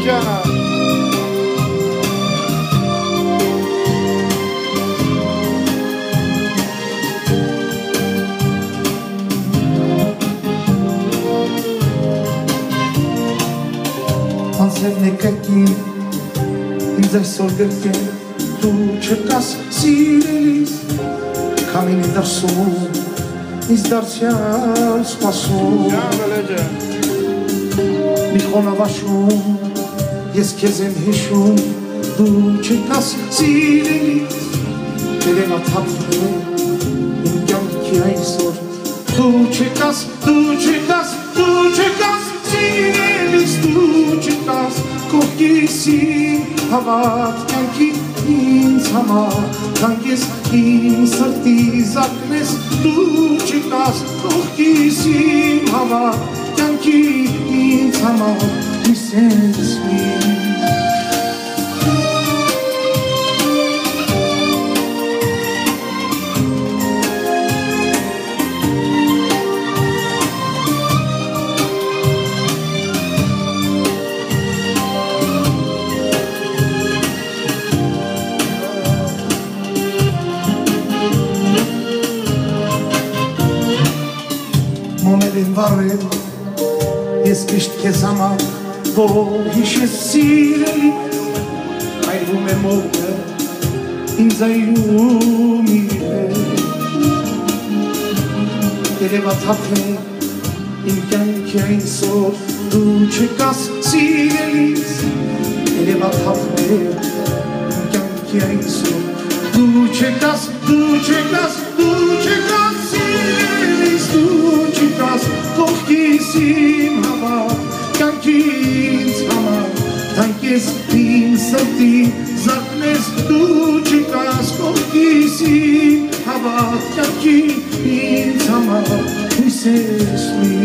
Georgia. Însemne că timp îmi dai să-l tu cercas sirelis Camini dar sol, izdarți al spasul Mihola vașul ես քեզ եմ հիշում դու չկաս սիրելիս Երևա թափվում իմ կյանքի այսօր դու չկաս դու չկաս դու չկաս սիրելիս դու չկաս կողքիսի հավատ կյանքի ինձ համար կանգես իմ սրտի զակնես դու չկաս կողքիսի հավատ կյանքի ինձ համար he sends me. Monedim varım, jest pisztkie sama. Որ հիշես սիրելի այրվում է մոմը ինձ այրում իր երևա թափե իմ կյանքի այսօր դու չկաս սիրելիս երևա թափե իմ կյանքի այսօր դու չկաս դու չկաս դու չկաս Dnes tým srdí, za dnes tu čeká skoky si, a vás ťa tím sama, my se smím.